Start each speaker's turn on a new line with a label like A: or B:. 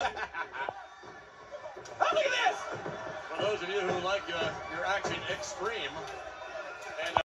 A: look at this! For those of you who like uh, your action extreme,